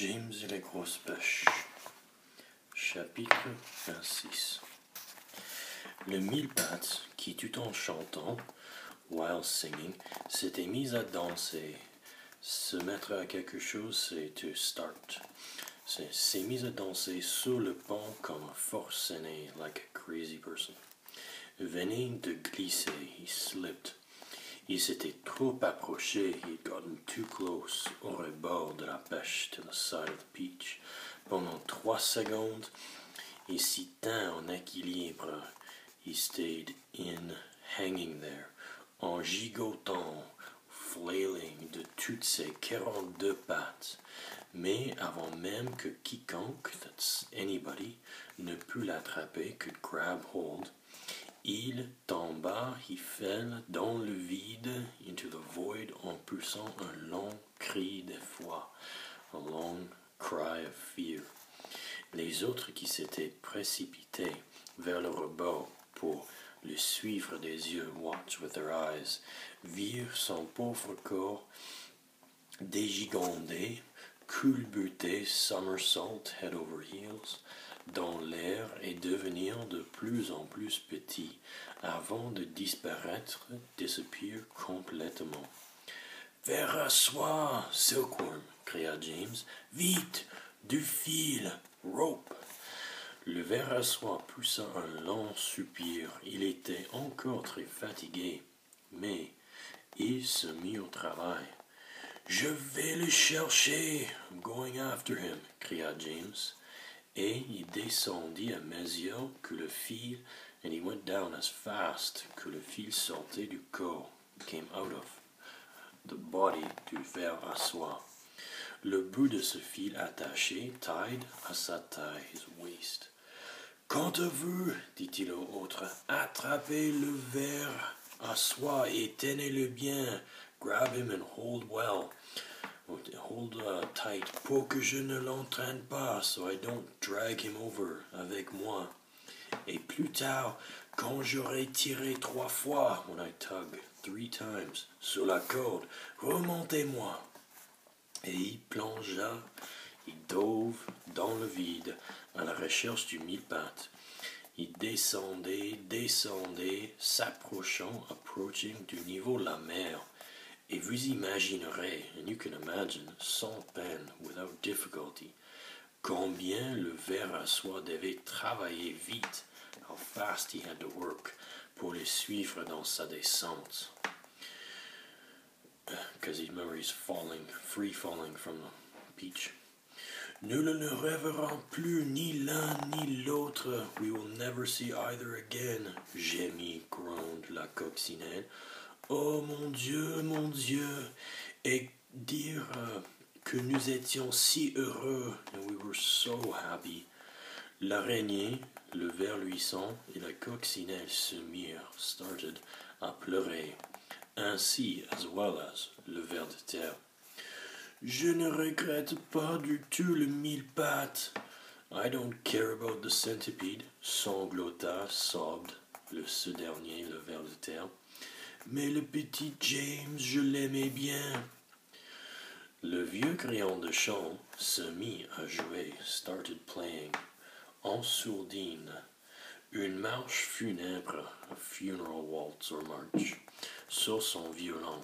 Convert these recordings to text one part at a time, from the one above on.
James et les grosses pêches. Chapitre 26 Le mille-pattes, qui tout en chantant, while singing, s'était mis à danser. Se mettre à quelque chose, c'est to start. S'est mis à danser sur le pont comme un forcené, like a crazy person. Venait de glisser, he slipped. Il s'était trop approché, he'd gotten too close, au rebord de la pêche, to the side of the. Pendant trois secondes, il s'y tint en équilibre. He stayed in, hanging there, en gigotant, flailing de toutes ses quarante-deux pattes. Mais avant même que quiconque, that's anybody, ne pût l'attraper, could grab hold, il tomba, he fell dans le vide, into the void, en poussant un long cri d'effroi, a long cry of fear. Les autres qui s'étaient précipités vers le rebord pour le suivre des yeux, watch with their eyes, virent son pauvre corps dégigandé, culbuté, somersault head over heels, dans l'air et devenir de plus en plus petit avant de disparaître, disappear complètement. Vers à soi, Silkworm, cria James. Vite, du fil, rope. Le ver à soie poussa un long soupir. Il était encore très fatigué, mais il se mit au travail. Je vais le chercher. I'm going after him, cria James et il descendit à mesure que le fil, and he went down as fast que le fil sortait du corps, came out of the body du. Le bout de ce fil attaché, tied à sa taille, his waist. Quant à vous, dit-il au autre, attrapez le ver à soie et tenez-le bien. Grab him and hold well. Hold tight pour que je ne l'entraîne pas, so I don't drag him over avec moi. Et plus tard, quand j'aurai tiré trois fois, when I tug three times, sur la corde, remontez-moi. Et il plongea, il dove dans le vide à la recherche du mille pattes. Il descendait, descendait, s'approchant, approaching du niveau de la mer. Et vous imaginerez, and you can imagine, sans peine, without difficulty, combien le ver à soie devait travailler vite, how fast he had to work, pour le suivre dans sa descente. Because he remember he's falling, free falling from the beach. Nous ne le reverrons plus ni l'un ni l'autre. We will never see either again, gémit, groaned la coccinelle. Oh mon Dieu, mon Dieu, et dire euh, que nous étions si heureux, and we were so happy. L'araignée, le ver luisant et la coccinelle se mirent, started, à pleurer, ainsi as well as le ver de terre. Je ne regrette pas du tout le mille pattes. I don't care about the centipede, sanglota, sobbed le ce dernier, le ver de terre. Mais le petit James, je l'aimais bien. Le vieux crayon de chant se mit à jouer, started playing, en sourdine, une marche funèbre, funeral waltz or march, sur son violon,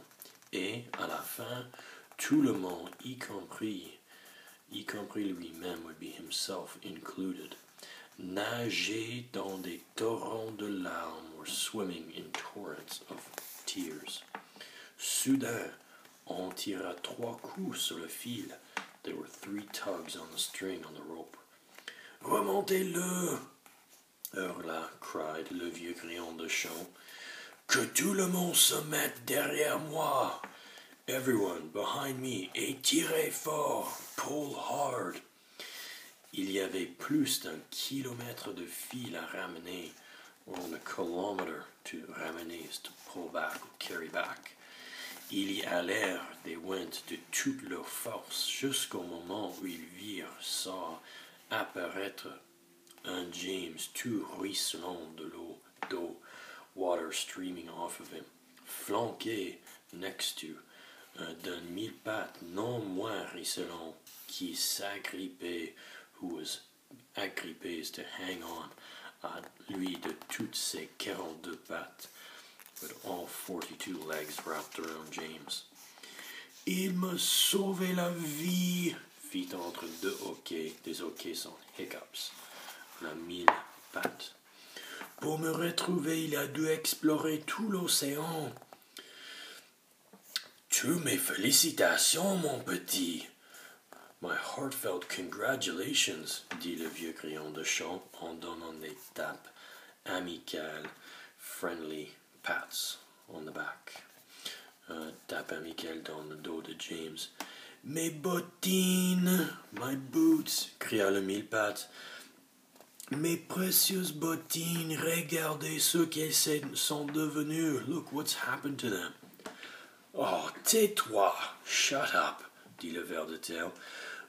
et à la fin, tout le monde, y compris, y lui-même, would be himself included, nageait dans des torrents de larmes or swimming in torrents of tears. Soudain, on tira trois coups sur le fil. There were three tugs on the string on the rope. Remontez-le! hurla, cried le vieux crayon de chant. Que tout le monde se mette derrière moi! Everyone behind me et tirez fort! Pull hard! Il y avait plus d'un kilomètre de fil à ramener, or a kilometer to ramener to pull back or carry back. Ils y allèrent, they went de toute leur force jusqu'au moment où ils virent ça apparaître un James tout ruisselant de l'eau, d'eau, water streaming off of him, flanqué next to d'un mille pattes non moins risselant qui s'agrippait, who was agrippé is to hang on, à lui de toutes ses quarante-deux pattes, with all forty-two legs wrapped around James. Il m'a sauvé la vie, entre deux hoquets, des hoquets sans hiccups, la mille pattes. Pour me retrouver, il a dû explorer tout l'océan. Tous mes félicitations, mon petit. My heartfelt congratulations, dit le vieux grillon de chant en donnant des tapes amicales, friendly pats on the back. Un tape amical dans le dos de James. Mes bottines, my boots, cria le mille pattes. Mes précieuses bottines, regardez ce qu'elles sont devenues. Look what's happened to them. Oh, tais-toi, shut up, dit le ver de terre.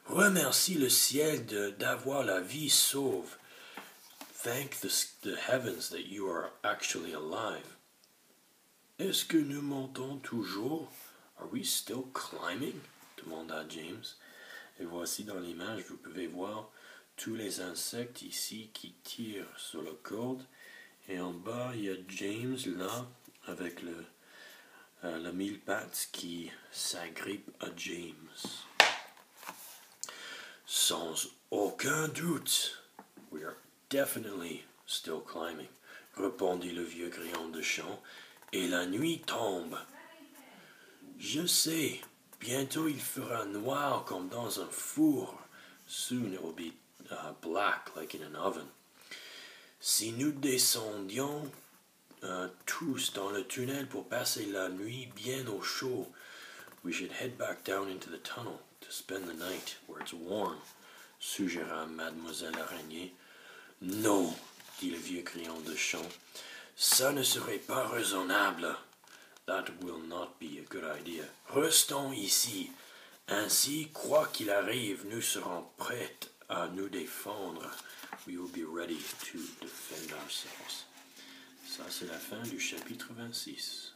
Remercie le ciel d'avoir la vie sauve. Thank the, the heavens that you are actually alive. Est-ce que nous montons toujours? Are we still climbing? Demanda James. Et voici dans l'image, vous pouvez voir tous les insectes ici qui tirent sur la corde. Et en bas, il y a James là, avec le, euh, le mille pattes qui s'agrippe à James. Sans aucun doute, we are definitely still climbing, répondit le vieux grillon de chant, et la nuit tombe. Je sais, bientôt il fera noir comme dans un four. Soon it will be uh, black like in an oven. Si nous descendions uh, tous dans le tunnel pour passer la nuit bien au chaud, we should head back down into the tunnel to spend the night where it's warm, suggéra mademoiselle Araignée. Non, dit le vieux crayon de chant, ça ne serait pas raisonnable. That will not be a good idea. Restons ici. Ainsi, quoi qu'il arrive, nous serons prêts à nous défendre. We will be ready to defend ourselves. Ça, c'est la fin du chapitre 26.